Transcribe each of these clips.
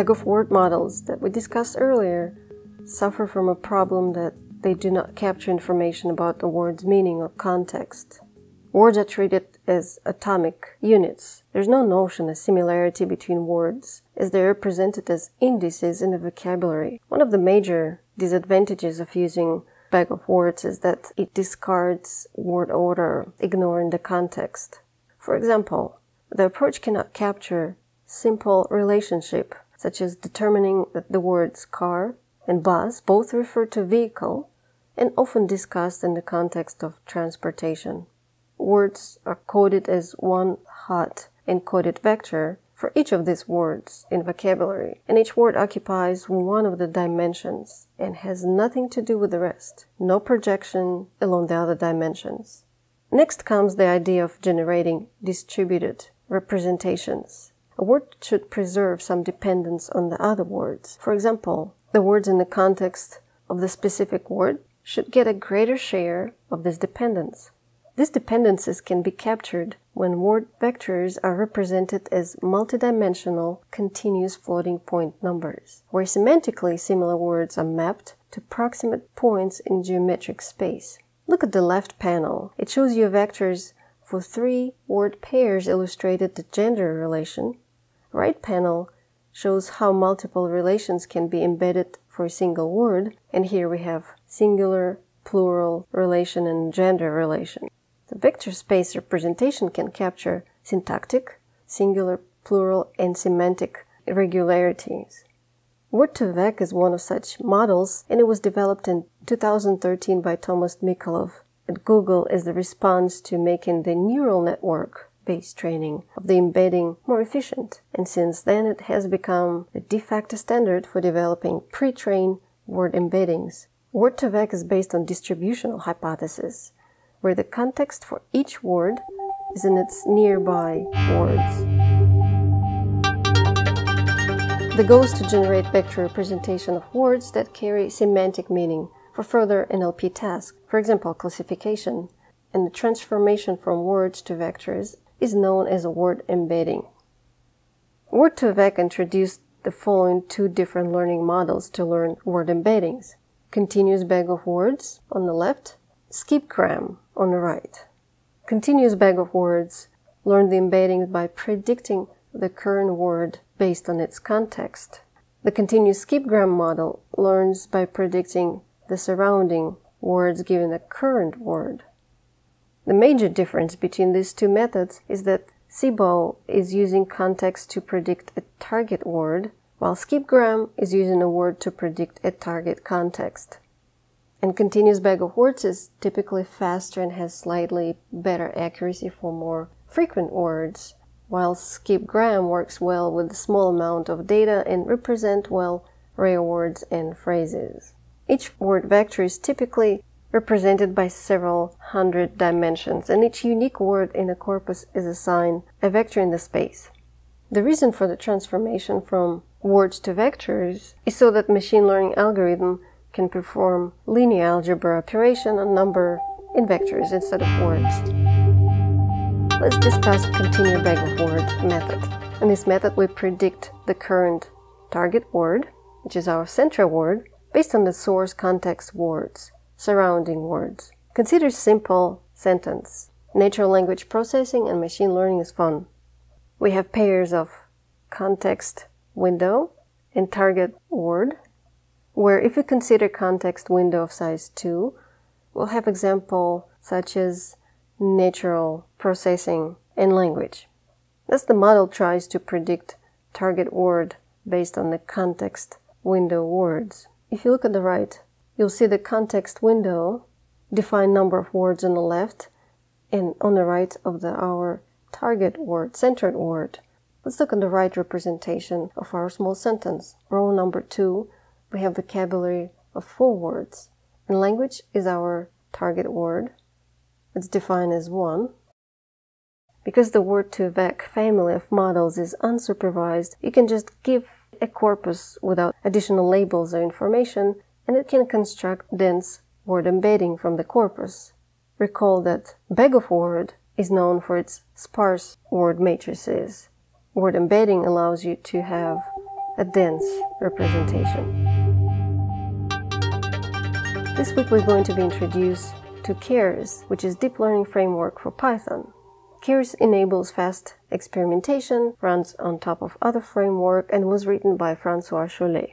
Bag of word models that we discussed earlier suffer from a problem that they do not capture information about the word's meaning or context. Words are treated as atomic units. There's no notion of similarity between words, as they are presented as indices in the vocabulary. One of the major disadvantages of using bag of words is that it discards word order, ignoring the context. For example, the approach cannot capture simple relationship, such as determining that the words car and bus both refer to vehicle and often discussed in the context of transportation words are coded as one hot encoded vector for each of these words in vocabulary, and each word occupies one of the dimensions and has nothing to do with the rest, no projection along the other dimensions. Next comes the idea of generating distributed representations. A word should preserve some dependence on the other words. For example, the words in the context of the specific word should get a greater share of this dependence. These dependencies can be captured when word vectors are represented as multidimensional continuous floating point numbers, where semantically similar words are mapped to proximate points in geometric space. Look at the left panel. It shows you vectors for three word pairs illustrated the gender relation. Right panel shows how multiple relations can be embedded for a single word, and here we have singular, plural relation and gender relation. The vector space representation can capture syntactic, singular, plural, and semantic irregularities. Word2Vec is one of such models, and it was developed in 2013 by Thomas Mikolov at Google as the response to making the neural network training of the embedding more efficient. And since then, it has become the de facto standard for developing pre trained word embeddings. Word2Vec is based on distributional hypothesis, where the context for each word is in its nearby words. The goal is to generate vector representation of words that carry semantic meaning for further NLP tasks, for example, classification, and the transformation from words to vectors is known as a word embedding. Word2Vec introduced the following two different learning models to learn word embeddings. Continuous bag of words on the left, skipgram on the right. Continuous bag of words learn the embeddings by predicting the current word based on its context. The continuous skipgram model learns by predicting the surrounding words given the current word. The major difference between these two methods is that CBOW is using context to predict a target word, while skipgram is using a word to predict a target context. And continuous bag of words is typically faster and has slightly better accuracy for more frequent words, while skipgram works well with a small amount of data and represent well rare words and phrases. Each word vector is typically represented by several hundred dimensions, and each unique word in a corpus is assigned a vector in the space. The reason for the transformation from words to vectors is so that machine learning algorithm can perform linear algebra operation on number in vectors instead of words. Let's discuss continuous bag of word method. In this method, we predict the current target word, which is our central word, based on the source context words, surrounding words. Consider simple sentence. Natural language processing and machine learning is fun. We have pairs of context window and target word where if we consider context window of size 2, we'll have example such as natural processing and language. Thus the model tries to predict target word based on the context window words. If you look at the right, you'll see the context window define number of words on the left and on the right of the our target word, centered word. Let's look at the right representation of our small sentence. Row number two we have vocabulary of four words, and language is our target word. It's defined as one. Because the Word2Vec family of models is unsupervised, you can just give a corpus without additional labels or information, and it can construct dense word embedding from the corpus. Recall that Bag of Word is known for its sparse word matrices. Word embedding allows you to have a dense representation. This week we're going to be introduced to Keras, which is deep learning framework for Python. Keras enables fast experimentation, runs on top of other framework, and was written by Francois Chollet.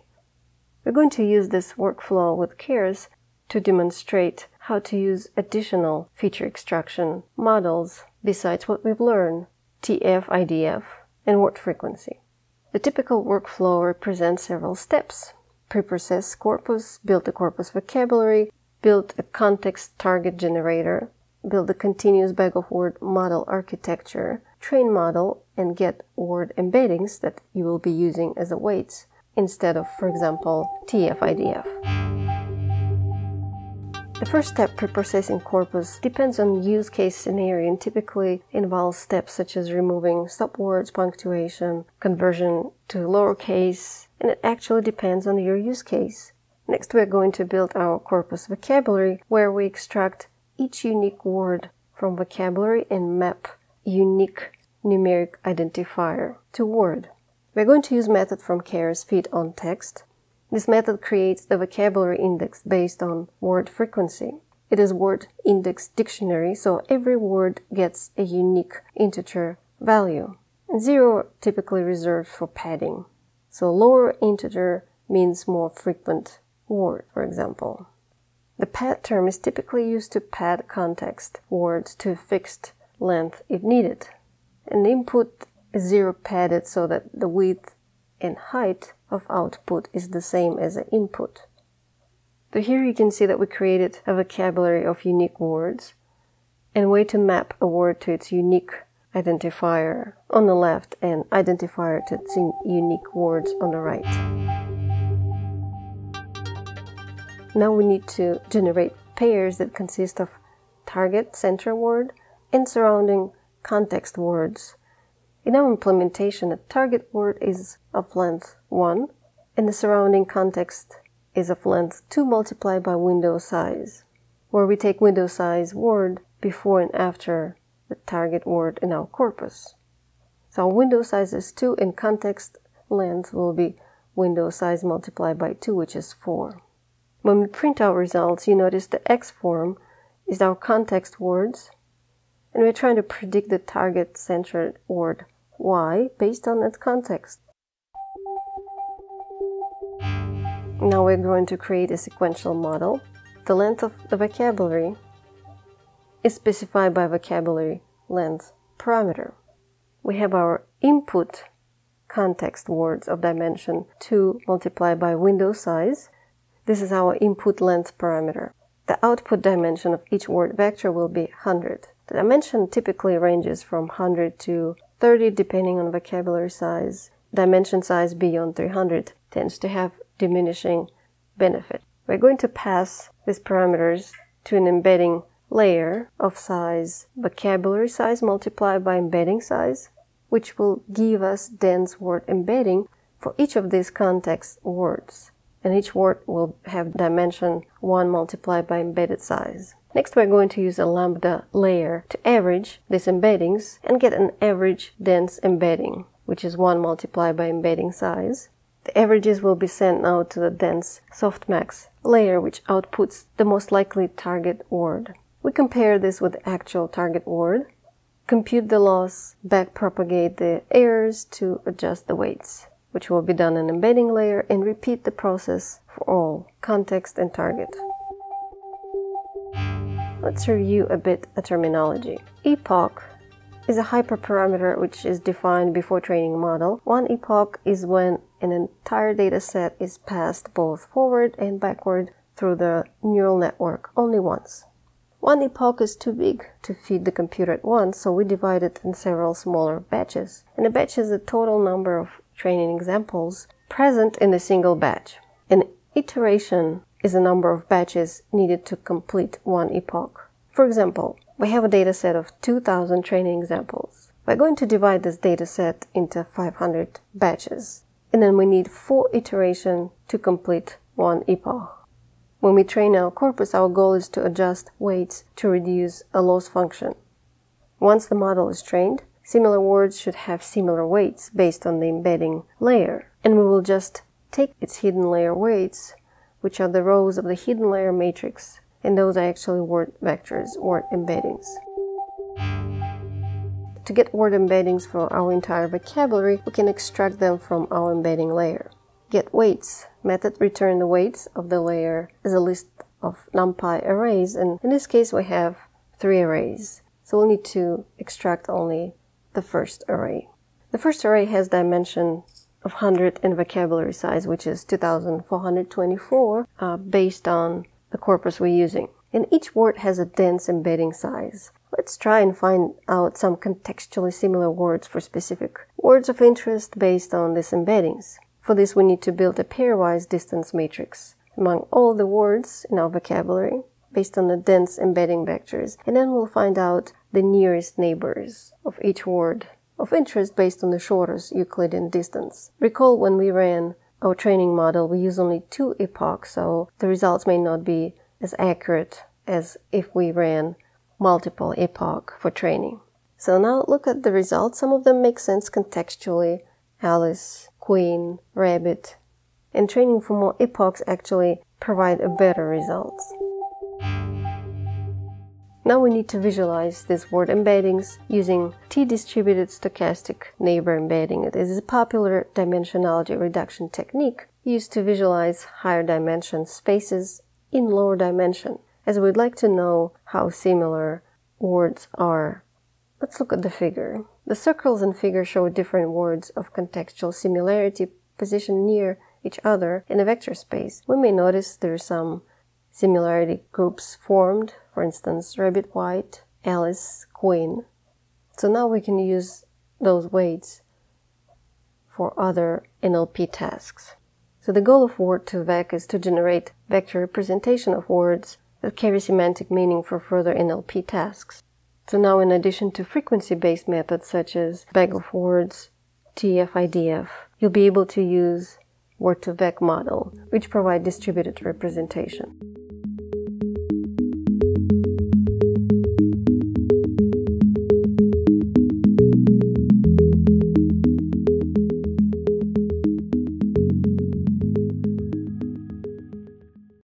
We're going to use this workflow with Keras to demonstrate how to use additional feature extraction models besides what we've learned, TF, IDF, and word frequency. The typical workflow represents several steps. Preprocess corpus, build the corpus vocabulary, build a context target generator, build a continuous bag of word model architecture, train model, and get word embeddings that you will be using as a weights instead of, for example, TF-IDF. The first step, preprocessing corpus, depends on use case scenario and typically involves steps such as removing stop words, punctuation, conversion to lowercase, and it actually depends on your use case. Next, we're going to build our corpus vocabulary where we extract each unique word from vocabulary and map unique numeric identifier to word. We're going to use method from Keras fit on text. This method creates the vocabulary index based on word frequency. It is word index dictionary, so every word gets a unique integer value. Zero typically reserved for padding. So lower integer means more frequent word, for example. The pad term is typically used to pad context words to a fixed length if needed. An input zero padded so that the width and height of output is the same as the input. So here you can see that we created a vocabulary of unique words and way to map a word to its unique identifier on the left and identifier to its unique words on the right. Now we need to generate pairs that consist of target center word and surrounding context words. In our implementation, a target word is of length 1 and the surrounding context is of length 2 multiplied by window size, where we take window size word before and after the target word in our corpus. So window size is 2 and context length will be window size multiplied by 2, which is 4. When we print our results, you notice the X form is our context words, and we're trying to predict the target centered word Y based on that context. Now we're going to create a sequential model. The length of the vocabulary is specified by vocabulary length parameter. We have our input context words of dimension 2 multiplied by window size this is our input length parameter. The output dimension of each word vector will be 100. The dimension typically ranges from 100 to 30 depending on vocabulary size. Dimension size beyond 300 tends to have diminishing benefit. We're going to pass these parameters to an embedding layer of size vocabulary size multiplied by embedding size, which will give us dense word embedding for each of these context words and each word will have dimension 1 multiplied by embedded size. Next, we're going to use a lambda layer to average these embeddings and get an average dense embedding, which is 1 multiplied by embedding size. The averages will be sent now to the dense softmax layer, which outputs the most likely target word. We compare this with the actual target word, compute the loss, backpropagate the errors to adjust the weights which will be done in embedding layer and repeat the process for all context and target. Let's review a bit a terminology. Epoch is a hyperparameter which is defined before training model. One epoch is when an entire data set is passed both forward and backward through the neural network only once. One epoch is too big to feed the computer at once, so we divide it in several smaller batches. And a batch is the total number of training examples present in a single batch. An iteration is the number of batches needed to complete one epoch. For example, we have a dataset of 2000 training examples. We're going to divide this dataset into 500 batches, and then we need four iterations to complete one epoch. When we train our corpus, our goal is to adjust weights to reduce a loss function. Once the model is trained, Similar words should have similar weights based on the embedding layer, And we will just take its hidden layer weights, which are the rows of the hidden layer matrix, and those are actually word vectors or embeddings. To get word embeddings for our entire vocabulary, we can extract them from our embedding layer. Get weights method return the weights of the layer as a list of NumPy arrays, and in this case we have three arrays. So we'll need to extract only the first array. The first array has dimension of 100 in vocabulary size, which is 2424, uh, based on the corpus we're using. And each word has a dense embedding size. Let's try and find out some contextually similar words for specific words of interest based on these embeddings. For this, we need to build a pairwise distance matrix among all the words in our vocabulary based on the dense embedding vectors, and then we'll find out the nearest neighbors of each word of interest based on the shortest Euclidean distance. Recall when we ran our training model, we use only two epochs, so the results may not be as accurate as if we ran multiple epoch for training. So now look at the results. Some of them make sense contextually. Alice, Queen, Rabbit. And training for more epochs actually provide a better results. Now we need to visualize these word embeddings using t-distributed stochastic neighbor embedding. It is a popular dimensionality reduction technique used to visualize higher dimension spaces in lower dimension as we'd like to know how similar words are. Let's look at the figure. The circles and figure show different words of contextual similarity positioned near each other in a vector space. We may notice there are some similarity groups formed, for instance, rabbit white, Alice, queen. So now we can use those weights for other NLP tasks. So the goal of Word2Vec is to generate vector representation of words that carry semantic meaning for further NLP tasks. So now in addition to frequency-based methods such as bag of words, TF-IDF, you'll be able to use Word2Vec model, which provide distributed representation.